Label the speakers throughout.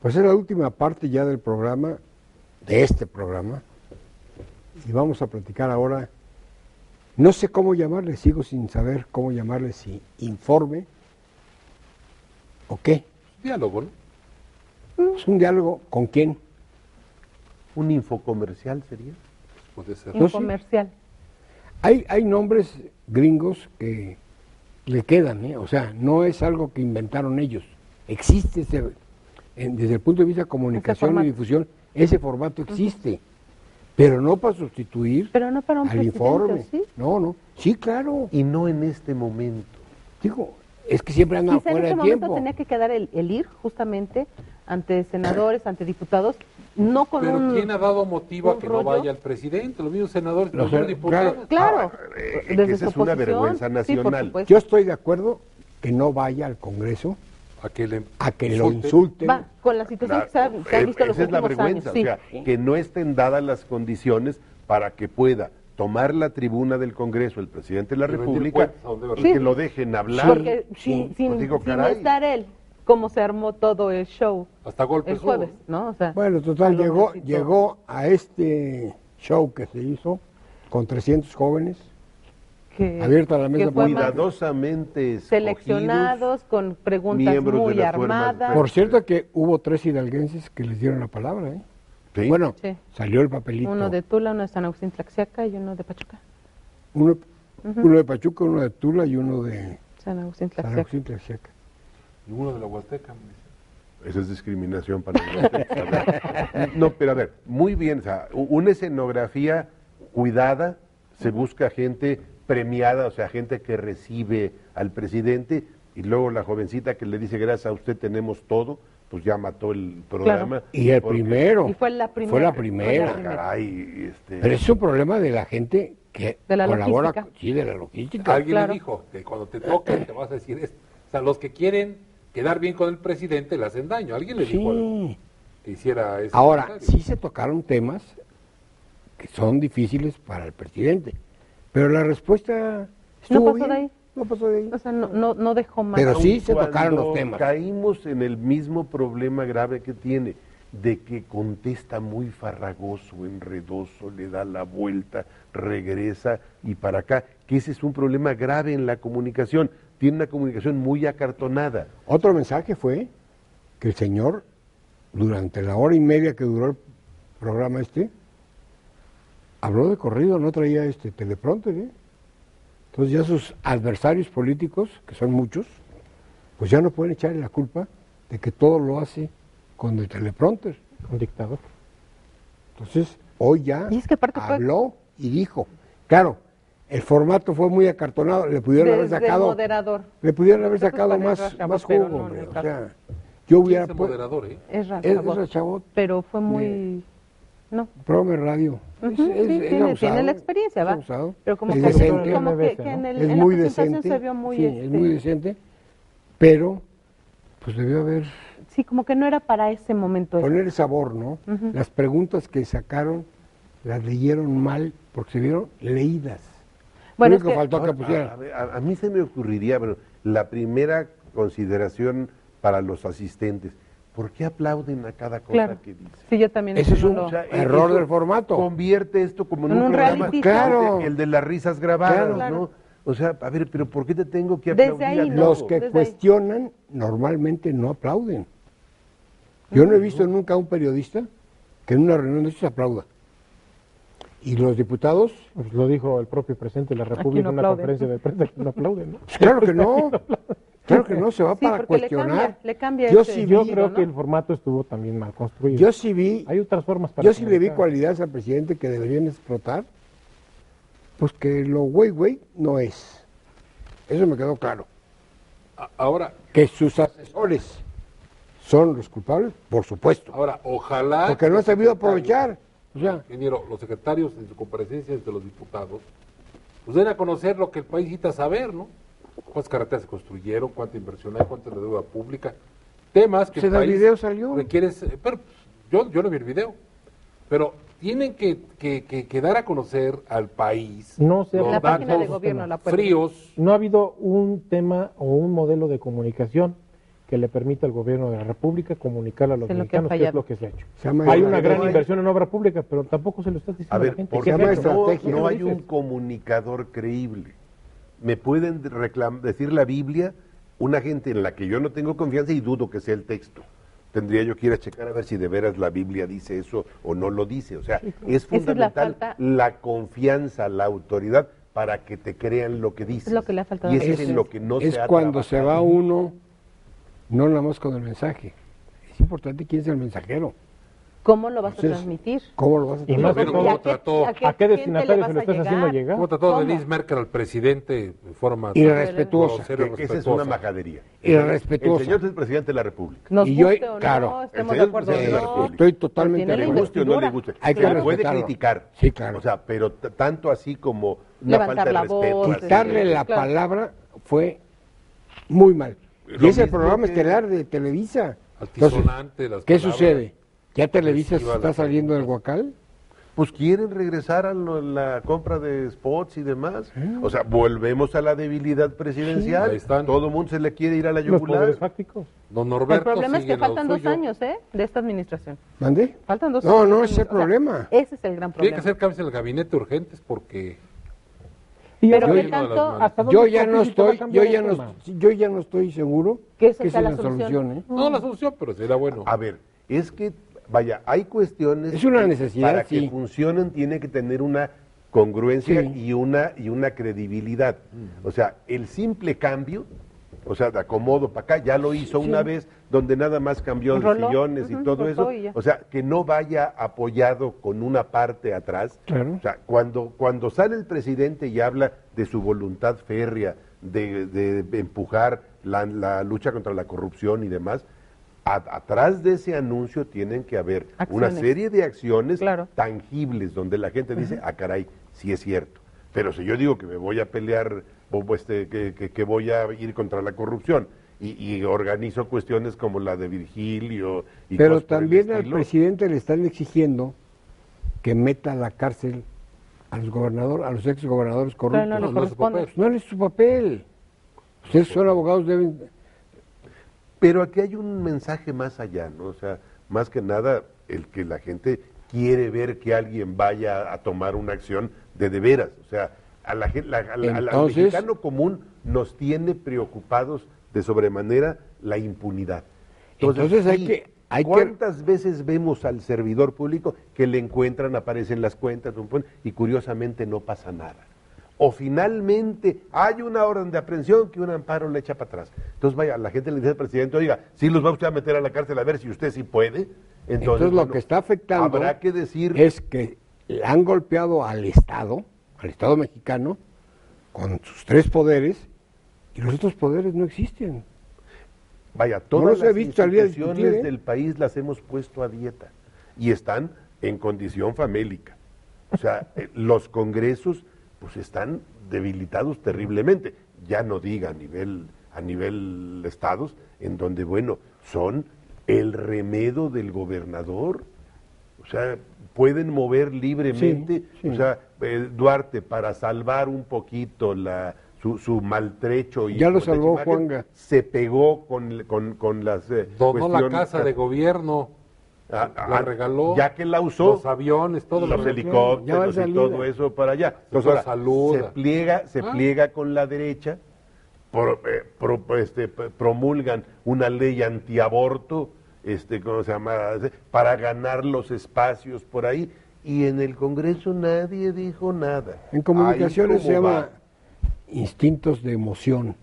Speaker 1: Pues es la última parte ya del programa, de este programa, y vamos a platicar ahora, no sé cómo llamarle, sigo sin saber cómo llamarle, si informe o qué.
Speaker 2: Diálogo, ¿no?
Speaker 1: Es un diálogo con quién.
Speaker 3: ¿Un infocomercial sería?
Speaker 2: Puede ser.
Speaker 1: No, sí.
Speaker 4: Infomercial.
Speaker 1: Hay, hay nombres gringos que le quedan, ¿eh? o sea, no es algo que inventaron ellos. Existe ese, en- desde el punto de vista de comunicación y difusión, ese formato existe, pero no para sustituir
Speaker 4: Pero no para un
Speaker 1: al informe.
Speaker 4: ¿sí?
Speaker 1: No, no, sí, claro.
Speaker 3: Y no en este momento.
Speaker 1: Digo, es que siempre andan
Speaker 4: en
Speaker 1: fuera
Speaker 4: ese
Speaker 1: de
Speaker 4: momento
Speaker 1: tiempo.
Speaker 4: tenía que quedar el, el ir justamente ante senadores, ante diputados, no con
Speaker 2: Pero
Speaker 4: un...
Speaker 2: ¿quién ha dado motivo a que no vaya el presidente? Los mismos senadores,
Speaker 1: Los
Speaker 2: mismos diputados.
Speaker 4: Claro,
Speaker 3: eh, que
Speaker 4: desde
Speaker 3: esa
Speaker 4: su
Speaker 3: es una
Speaker 4: posición,
Speaker 3: vergüenza nacional.
Speaker 1: Yo estoy de acuerdo que no vaya al Congreso
Speaker 2: A que le
Speaker 1: a que lo
Speaker 2: insulte.
Speaker 1: insulten.
Speaker 4: Va, con la situación que se ha, se ha
Speaker 3: Eh,
Speaker 4: visto los
Speaker 3: esa es la
Speaker 4: últimos
Speaker 3: vergüenza,
Speaker 4: años. sí.
Speaker 3: o sea, que no estén dadas las condiciones para que pueda tomar la tribuna del Congreso el presidente de la República
Speaker 2: cuentas
Speaker 3: y que lo dejen hablar.
Speaker 4: Porque
Speaker 3: Sí,
Speaker 4: sin, sin,
Speaker 3: pues digo,
Speaker 4: sin
Speaker 3: caray.
Speaker 4: estar él, como se armó todo el show
Speaker 2: Hasta golpes
Speaker 4: el jueves,
Speaker 2: hubo.
Speaker 4: ¿no? O sea,
Speaker 1: Bueno, total, llegó, llegó a este show que se hizo con 300 jóvenes,
Speaker 4: que,
Speaker 1: abierta la mesa
Speaker 3: Cuidadosamente
Speaker 4: seleccionados con preguntas muy armadas.
Speaker 1: Por cierto que hubo tres hidalguenses que les dieron la palabra, ¿eh?
Speaker 3: Sí.
Speaker 1: Bueno,
Speaker 4: Sí.
Speaker 1: salió el papelito.
Speaker 4: Uno de Tula, uno de San Agustín Tlaxiaca y uno de Pachuca.
Speaker 1: Uno, uno de Pachuca, uno de Tula y uno de
Speaker 4: San Agustín
Speaker 1: San
Speaker 4: Tlaxiaca.
Speaker 1: Agustín Tlaxiaca.
Speaker 2: Y uno de la Huasteca. me dice.
Speaker 3: Esa es discriminación para nosotros. No, pero a ver, muy bien, o sea, una escenografía cuidada, se busca gente premiada, o sea, gente que recibe al presidente, y luego la jovencita que le dice, gracias a usted tenemos todo, pues ya mató el programa.
Speaker 1: Y el
Speaker 3: porque-
Speaker 1: primero.
Speaker 4: Y fue la primera.
Speaker 1: Fue la
Speaker 4: Fue
Speaker 1: primera.
Speaker 4: la primera.
Speaker 3: Caray, este,
Speaker 1: Pero es un problema de la gente que
Speaker 4: De la
Speaker 1: colabora.
Speaker 4: logística.
Speaker 1: Sí, de la logística.
Speaker 2: Alguien
Speaker 4: Claro.
Speaker 2: le dijo que cuando te toquen te vas a decir esto. O sea, los que quieren quedar bien con el presidente le hacen daño. Alguien le dijo que hiciera eso.
Speaker 1: Ahora, sí se tocaron temas que son difíciles para el presidente, pero la respuesta estuvo
Speaker 4: pasó
Speaker 1: bien.
Speaker 4: de ahí.
Speaker 1: No pasó de ahí.
Speaker 4: O sea, no, no, no dejó mal.
Speaker 1: Pero sí se tocaron los temas.
Speaker 3: Caímos en el mismo problema grave que tiene, de que contesta muy farragoso, enredoso, le da la vuelta, regresa y para acá, que ese es un problema grave en la comunicación. Tiene una comunicación muy acartonada.
Speaker 1: Otro mensaje fue que el señor, durante la hora y media que duró el programa este, habló de corrido, no traía este teleprompter, ¿eh? Entonces ya sus adversarios políticos, que son muchos, pues ya no pueden echarle la culpa de que todo lo hace con el teleprompter.
Speaker 5: Un dictador.
Speaker 1: Entonces, hoy ya
Speaker 4: Y es que fue-
Speaker 1: habló y dijo. Claro, el formato fue muy acartonado, le pudieron haber
Speaker 4: el
Speaker 1: sacado,
Speaker 4: moderador.
Speaker 1: le pudieron haber sacado más, más
Speaker 4: Chabot, pero
Speaker 1: jugo,
Speaker 4: no,
Speaker 1: hombre. O sea, yo
Speaker 2: ¿Quién
Speaker 1: hubiera
Speaker 2: es el moderador, eh?
Speaker 4: Es
Speaker 1: es, es
Speaker 4: Chabot,
Speaker 1: el Chabot,
Speaker 4: Pero fue muy... No.
Speaker 1: de radio.
Speaker 4: Ujú,
Speaker 1: Es-
Speaker 4: sí,
Speaker 1: es- es
Speaker 4: tiene,
Speaker 1: abusado,
Speaker 4: tiene la experiencia, ¿va?
Speaker 1: abusado,
Speaker 4: Pero como
Speaker 1: es
Speaker 4: que,
Speaker 1: decente,
Speaker 4: como que,
Speaker 5: MBS,
Speaker 4: que
Speaker 5: ¿no?
Speaker 4: en, el,
Speaker 1: es
Speaker 4: en
Speaker 1: muy
Speaker 4: la
Speaker 1: decente,
Speaker 4: se vio muy...
Speaker 1: sí,
Speaker 4: este,
Speaker 1: es muy decente, pero pues debió haber
Speaker 4: Sí, como que no era para ese momento.
Speaker 1: poner sabor, ¿no? Las preguntas que sacaron las leyeron mal porque se vieron leídas.
Speaker 4: Bueno,
Speaker 1: Lo
Speaker 4: es
Speaker 1: único que
Speaker 4: que-
Speaker 1: faltó que
Speaker 3: Ahora,
Speaker 1: pusieran.
Speaker 3: a, mí se me ocurriría, pero la primera consideración para los asistentes, ¿por qué aplauden a cada cosa
Speaker 4: Claro.
Speaker 3: que dicen?
Speaker 4: Sí, yo también.
Speaker 1: Ese
Speaker 4: eso
Speaker 1: es un-
Speaker 4: lo-
Speaker 3: O sea,
Speaker 1: Error del formato.
Speaker 3: Convierte esto como en
Speaker 4: En
Speaker 3: un,
Speaker 4: un
Speaker 3: programa.
Speaker 1: Claro.
Speaker 3: el de las risas grabadas,
Speaker 1: Claro.
Speaker 3: ¿no? O sea, a ver, pero ¿por qué te tengo que
Speaker 4: Desde
Speaker 3: aplaudir
Speaker 4: ahí,
Speaker 3: a
Speaker 4: ¿no?
Speaker 3: todo?
Speaker 1: Los que
Speaker 4: Desde ahí.
Speaker 1: cuestionan normalmente no aplauden. Yo no he visto nunca a un periodista que en una reunión de estos aplauda. Y los diputados,
Speaker 5: Pues lo dijo el propio presidente de la República
Speaker 4: no
Speaker 5: en una
Speaker 4: aplauden.
Speaker 5: conferencia de prensa que no aplauden, ¿no?
Speaker 1: pues claro que no. Claro que no, se va
Speaker 4: Sí,
Speaker 1: para
Speaker 4: porque le
Speaker 1: cuestionar.
Speaker 4: cambia, le cambia
Speaker 1: yo sí
Speaker 5: Yo
Speaker 1: vi,
Speaker 5: creo
Speaker 4: ¿no?
Speaker 5: que el formato estuvo también mal construido.
Speaker 1: yo sí vi,
Speaker 5: Hay otras formas para
Speaker 1: yo sí le vi cualidades al presidente que deberían explotar. Pues que lo güey güey no es. Eso me quedó claro.
Speaker 2: Ahora,
Speaker 1: Que sus asesores son los culpables, por supuesto.
Speaker 2: ahora, ojalá.
Speaker 1: Porque no ha sabido aprovechar. O sea,
Speaker 2: Ingeniero, los secretarios en su comparecencia de los diputados, pues den a conocer lo que el país necesita saber, ¿no? ¿Cuántas carreteras se construyeron? ¿Cuánta inversión hay? ¿Cuánta deuda pública? Temas que
Speaker 1: Se
Speaker 2: el
Speaker 1: da
Speaker 2: país
Speaker 1: video salió.
Speaker 2: requiere. Pero pues, yo, yo no vi el video. Pero tienen que, que, que- que dar a conocer al país
Speaker 5: No se
Speaker 2: los
Speaker 4: la de
Speaker 2: datos
Speaker 4: gobierno la pueden-
Speaker 2: fríos.
Speaker 5: No ha habido un tema o un modelo de comunicación que le permita al gobierno de la República comunicar a los
Speaker 4: Es lo
Speaker 5: mexicanos qué es lo que se ha hecho.
Speaker 1: Se llama-
Speaker 5: Hay una gran
Speaker 3: no hay-
Speaker 5: inversión en obra pública, pero tampoco se lo está diciendo
Speaker 3: A
Speaker 5: a, la
Speaker 3: ver,
Speaker 5: gente.
Speaker 3: porque
Speaker 5: ¿Qué
Speaker 1: se llama
Speaker 5: se ha hecho?
Speaker 3: no,
Speaker 1: estrategia.
Speaker 3: no
Speaker 5: ¿Qué
Speaker 3: hay un comunicador creíble. Me pueden reclam- decir la Biblia una gente en la que yo no tengo confianza y dudo que sea el texto. Tendría yo que ir a checar a ver si de veras la Biblia dice eso o no lo dice. O sea, es
Speaker 4: es
Speaker 3: fundamental
Speaker 4: falta-
Speaker 3: la confianza, la autoridad para que te crean lo que dices.
Speaker 4: lo que le ha faltado
Speaker 3: Y es
Speaker 4: los
Speaker 3: en lo que no
Speaker 1: es
Speaker 3: se ha
Speaker 1: cuando se va uno, no nada más con el mensaje. Es importante quién es el mensajero.
Speaker 4: ¿Cómo lo vas a
Speaker 1: Entonces,
Speaker 4: transmitir?
Speaker 1: ¿Cómo lo vas a
Speaker 5: Y
Speaker 1: transmitir?
Speaker 5: todo-
Speaker 2: ¿cómo
Speaker 4: ¿A
Speaker 2: trató?
Speaker 4: a qué
Speaker 5: ¿A qué destinatario se lo
Speaker 4: a
Speaker 5: estás haciendo
Speaker 4: llegar?
Speaker 2: ¿Cómo trató. Denise Merkel al presidente de forma
Speaker 1: Irrespetuosa.
Speaker 2: y
Speaker 3: esa es una majadería.
Speaker 1: Irrespetuosa.
Speaker 3: El señor es el presidente de la República.
Speaker 4: Nos
Speaker 1: Y yo-
Speaker 4: guste o no,
Speaker 1: claro,
Speaker 4: de acuerdo
Speaker 3: presidente de
Speaker 4: no.
Speaker 1: Estoy totalmente de acuerdo.
Speaker 3: Le guste o no le guste.
Speaker 1: Hay que
Speaker 3: Se puede criticar.
Speaker 1: Sí, claro.
Speaker 3: O sea, pero tanto así como una
Speaker 4: Levantar
Speaker 3: falta de
Speaker 4: la
Speaker 3: respeto.
Speaker 1: Quitarle la palabra fue muy mal. Y es el programa
Speaker 3: que-
Speaker 1: estelar de Televisa.
Speaker 2: Altisonante las
Speaker 1: ¿qué sucede? ¿Ya Televisa se está saliendo del. Huacal?
Speaker 3: Pues quieren regresar a lo- la compra de spots y demás. O sea, volvemos a la debilidad presidencial.
Speaker 2: Ahí están.
Speaker 3: Todo el mundo se le quiere ir a la
Speaker 5: Los
Speaker 3: yugular.
Speaker 2: Don
Speaker 4: El
Speaker 2: Norberto
Speaker 4: problema es que faltan dos años, ¿eh? De esta administración.
Speaker 1: ¿Mande?
Speaker 4: Faltan dos
Speaker 1: No,
Speaker 4: años.
Speaker 1: no,
Speaker 4: de
Speaker 1: ese es el problema.
Speaker 4: Ese es el gran
Speaker 2: Tiene
Speaker 4: problema.
Speaker 2: que hacer cambios en el gabinete urgentes porque
Speaker 4: Pero
Speaker 5: ahora-
Speaker 4: que
Speaker 2: Yo-
Speaker 4: tanto,
Speaker 5: ¿hasta dónde
Speaker 1: Yo ya no estoy, yo ya no, yo ya no estoy seguro
Speaker 4: Que esa
Speaker 1: que
Speaker 4: sea la
Speaker 1: es la solución, ¿eh?
Speaker 2: no la solución, pero será bueno.
Speaker 3: A ver, es que, vaya, hay cuestiones.
Speaker 1: Es una
Speaker 3: que
Speaker 1: necesidad,
Speaker 3: Para
Speaker 1: sí.
Speaker 3: que funcionen, tiene que tener una congruencia
Speaker 1: Sí.
Speaker 3: y, una, y una credibilidad. O sea, el simple cambio, o sea, de acomodo para acá, ya lo hizo una vez, donde nada más cambió de sillones y todo eso.
Speaker 4: y.
Speaker 3: O sea, que no vaya apoyado con una parte atrás.
Speaker 1: Claro.
Speaker 3: O sea, cuando, cuando sale el presidente y habla de su voluntad férrea de, de empujar la, la lucha contra la corrupción y demás, a- atrás de ese anuncio tienen que haber una serie de acciones
Speaker 4: Claro.
Speaker 3: tangibles donde la gente dice, ah, caray, sí es cierto. Pero si yo digo que me voy a pelear, o, este, que, que- que voy a ir contra la corrupción y, y organizo cuestiones como la de Virgilio y
Speaker 1: Pero también al presidente le están exigiendo que meta a la cárcel a los gobernadores, a los ex gobernadores
Speaker 4: Pero
Speaker 1: corruptos.
Speaker 4: no le
Speaker 2: No, no es su papel.
Speaker 1: No es su papel. Ustedes son abogados, deben...
Speaker 3: Pero aquí hay un mensaje más allá, ¿no? O sea, más que nada el que la gente quiere ver que alguien vaya a tomar una acción de de veras. O sea, a la, la- la- al- al
Speaker 1: Entonces-
Speaker 3: mexicano común nos tiene preocupados de sobremanera la impunidad.
Speaker 1: Entonces hay que- hay que-
Speaker 3: ¿Cuántas veces vemos al servidor público que le encuentran, aparecen las cuentas y curiosamente no pasa nada? O finalmente hay una orden de aprehensión que un amparo le echa para atrás. Entonces, vaya, la gente le dice al presidente, oiga, si los va usted a meter a la cárcel a ver si usted sí puede. Entonces,
Speaker 1: Entonces, lo
Speaker 3: bueno,
Speaker 1: que está afectando
Speaker 3: Habrá que decir.
Speaker 1: es que le han golpeado al Estado, al Estado mexicano, con sus tres poderes, y los otros poderes no existen.
Speaker 3: Vaya,
Speaker 1: No
Speaker 3: todas
Speaker 1: he
Speaker 3: las instituciones
Speaker 1: discutir, ¿eh?
Speaker 3: del país las hemos puesto a dieta y están en condición famélica. O sea, eh, los congresos pues están debilitados terriblemente. Ya no diga a nivel a nivel estados en donde bueno, son el remedo del gobernador. O sea, pueden mover libremente,
Speaker 1: Sí, sí.
Speaker 3: o sea, eh, Duarte para salvar un poquito la su, su maltrecho y
Speaker 1: Ya lo salvó
Speaker 3: imagen,
Speaker 1: Juanga.
Speaker 3: se pegó con, con, con las eh,
Speaker 2: Donó la casa de gobierno,
Speaker 3: Ah,
Speaker 2: la
Speaker 3: ah,
Speaker 2: regaló.
Speaker 3: ya que la usó
Speaker 2: Los aviones, todo
Speaker 3: los
Speaker 2: lo
Speaker 1: Ya va
Speaker 3: helicópteros y todo eso para allá. Entonces, ahora,
Speaker 2: salud.
Speaker 3: se pliega, se
Speaker 2: Ah.
Speaker 3: pliega con la derecha, pro- eh, pro- este, promulgan una ley antiaborto, este, ¿cómo se llama? Para ganar los espacios por ahí. Y en el Congreso nadie dijo nada.
Speaker 1: En comunicaciones se llama
Speaker 3: va.
Speaker 1: instintos de emoción.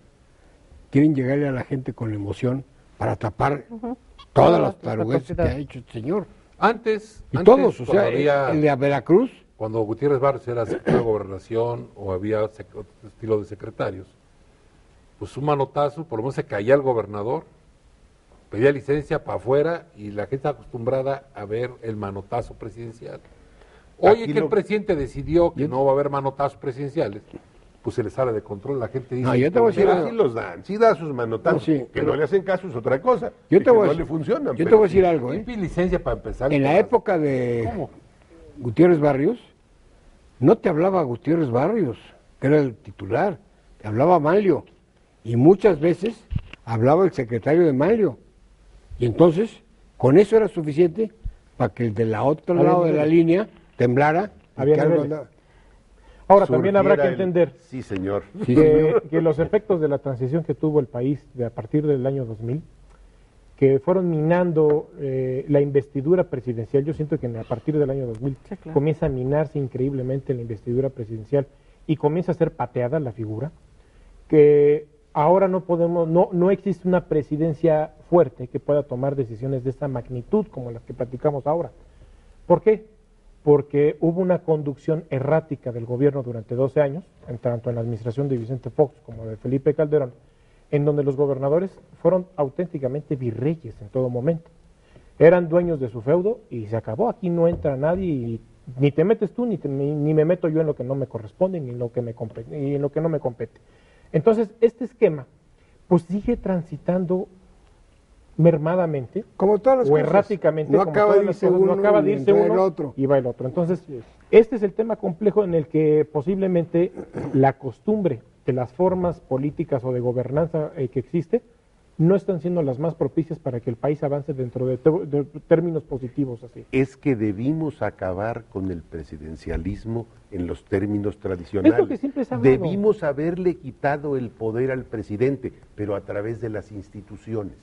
Speaker 1: Quieren llegarle a la gente con la emoción para tapar todas
Speaker 4: Todas
Speaker 1: las tarugueces que ha hecho el señor.
Speaker 2: Antes,
Speaker 1: Y
Speaker 2: antes,
Speaker 1: todos, o
Speaker 2: cuando
Speaker 1: sea, el de Veracruz,
Speaker 2: cuando Gutiérrez Barros era secretario de gobernación o había otro estilo de secretarios, pues un manotazo, por lo menos se caía el gobernador, pedía licencia para afuera y la gente está acostumbrada a ver el manotazo presidencial. Oye,
Speaker 3: Aquí
Speaker 2: que
Speaker 3: lo-
Speaker 2: el presidente decidió que no va a haber manotazos presidenciales, pues se le sale de control, la gente dice...
Speaker 1: No, yo te voy a decir
Speaker 3: Pero
Speaker 1: algo.
Speaker 3: sí los dan, sí da sus manotazos.
Speaker 1: No, sí,
Speaker 3: que
Speaker 1: pero-
Speaker 3: no le hacen caso es otra cosa.
Speaker 1: yo te voy a
Speaker 3: no
Speaker 1: decir-
Speaker 3: le funcionan.
Speaker 1: yo te voy a decir algo, ¿eh?
Speaker 2: licencia para empezar.
Speaker 1: En la
Speaker 2: para-
Speaker 1: época de,
Speaker 2: ¿Cómo?
Speaker 1: Gutiérrez Barrios, no te hablaba Gutiérrez Barrios, que era el titular, te hablaba Manlio. Y muchas veces hablaba el secretario de Manlio. Y entonces, con eso era suficiente para que el de la otro
Speaker 5: Había
Speaker 1: lado de la línea temblara.
Speaker 5: Había
Speaker 1: que algo
Speaker 5: niveles.
Speaker 1: andaba.
Speaker 5: Ahora, también habrá que
Speaker 3: el-
Speaker 5: entender
Speaker 3: Sí, señor.
Speaker 1: Sí,
Speaker 5: que, que los efectos de la transición que tuvo el país de a partir del año 2000, que fueron minando eh, la investidura presidencial, yo siento que a partir del año 2000
Speaker 4: Sí, claro.
Speaker 5: comienza a minarse increíblemente la investidura presidencial y comienza a ser pateada la figura, que ahora no podemos, no, no existe una presidencia fuerte que pueda tomar decisiones de esta magnitud como las que platicamos ahora. ¿Por qué? Porque hubo una conducción errática del gobierno durante 12 años, en tanto en la administración de Vicente Fox como de Felipe Calderón, en donde los gobernadores fueron auténticamente virreyes en todo momento. Eran dueños de su feudo y se acabó. Aquí no entra nadie y ni te metes tú ni, me meto yo en lo que no me corresponde ni en lo que me compete, ni en lo que no me compete. Entonces, este esquema pues sigue transitando mermadamente
Speaker 1: Como todas las
Speaker 5: o
Speaker 1: cosas.
Speaker 5: erráticamente,
Speaker 1: No
Speaker 5: como
Speaker 1: acaba
Speaker 5: todas
Speaker 1: de
Speaker 5: las
Speaker 1: irse
Speaker 5: cosas,
Speaker 1: uno
Speaker 5: no acaba de
Speaker 1: y
Speaker 5: irse
Speaker 1: entra el
Speaker 5: uno
Speaker 1: otro.
Speaker 5: y va el otro. Entonces, este es el tema complejo en el que posiblemente la costumbre de las formas políticas o de gobernanza eh, que existe no están siendo las más propicias para que el país avance dentro de, de términos positivos así.
Speaker 3: Es que debimos acabar con el presidencialismo en los términos tradicionales.
Speaker 5: Es lo que siempre se ha hablado.
Speaker 3: Debimos haberle quitado el poder al presidente, pero a través de las instituciones.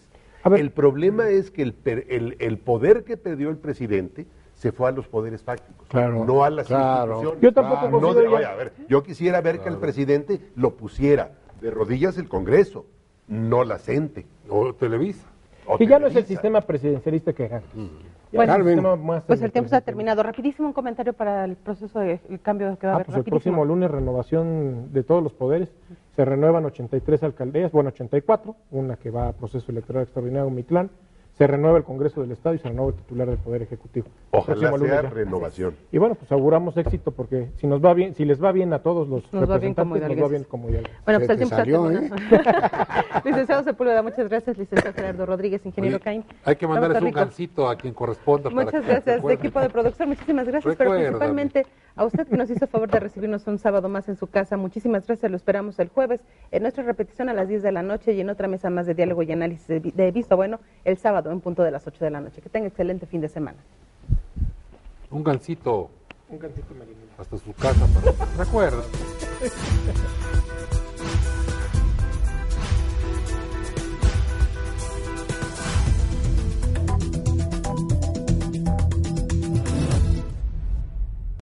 Speaker 5: A ver.
Speaker 3: el problema es que el, per- el- el poder que perdió el presidente se fue a los poderes fácticos,
Speaker 1: Claro,
Speaker 3: no a las
Speaker 1: claro.
Speaker 3: instituciones.
Speaker 5: Yo tampoco
Speaker 3: No de- a ver, yo quisiera ver que el presidente lo pusiera de rodillas el Congreso, no la CENTE.
Speaker 2: O Televisa.
Speaker 3: o
Speaker 5: Que ya no es el sistema presidencialista que era
Speaker 4: Bueno,
Speaker 5: es un
Speaker 1: Carmen.
Speaker 5: sistema más
Speaker 4: Pues el tiempo se ha terminado. Rapidísimo un comentario para el proceso de el cambio que va a
Speaker 5: Ah,
Speaker 4: haber.
Speaker 5: pues el próximo lunes renovación de todos los poderes. Se renuevan 83 alcaldías, bueno, 84, una que va a proceso electoral extraordinario en Mitlán. Se renueva el Congreso del Estado y se renueva el titular del Poder Ejecutivo.
Speaker 3: Ojalá sea
Speaker 5: ya.
Speaker 3: renovación.
Speaker 5: Y bueno, pues auguramos éxito porque si nos va bien, si les va bien a todos los
Speaker 4: Nos va bien como
Speaker 5: representantes, nos va bien como hidalgueses.
Speaker 4: Bueno,
Speaker 1: Se
Speaker 4: pues el tiempo
Speaker 1: salió,
Speaker 4: terminado. licenciado Sepúlveda, muchas gracias. Licenciado Gerardo Rodríguez, ingeniero
Speaker 2: Oye,
Speaker 4: Caín.
Speaker 2: hay que mandarles un gancito a quien corresponda.
Speaker 4: Muchas gracias, equipo de producción. Muchísimas gracias, pero principalmente a usted que nos hizo favor de recibirnos un sábado más en su casa. Muchísimas gracias. Lo esperamos el jueves en nuestra repetición a las 10 de la noche y en otra mesa más de diálogo y análisis de, de visto bueno el sábado en punto de las 8 de la noche. Que tenga excelente fin de semana.
Speaker 2: Un gancito
Speaker 5: Un cantito marinero.
Speaker 2: hasta su casa. Para... Recuerda.